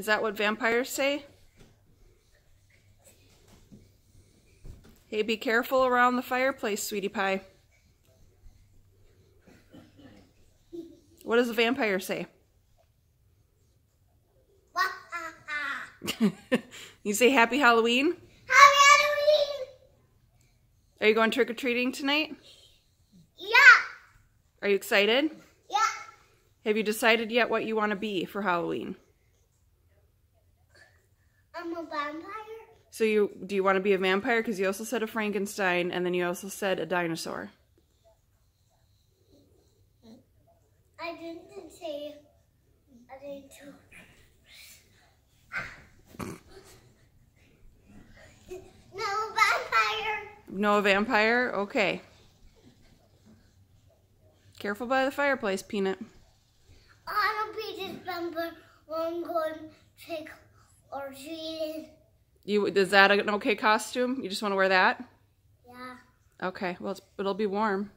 Is that what vampires say? Hey, be careful around the fireplace, sweetie pie. What does a vampire say? you say happy Halloween? Happy Halloween! Are you going trick-or-treating tonight? Yeah! Are you excited? Yeah! Have you decided yet what you want to be for Halloween? I'm a vampire. So you do you want to be a vampire? Because you also said a Frankenstein, and then you also said a dinosaur. I didn't say I didn't. No vampire. No, vampire? Okay. Careful by the fireplace, Peanut. I don't be this vampire. I'm going trick or. You is that an okay costume? You just want to wear that? Yeah. Okay. Well, it's, it'll be warm.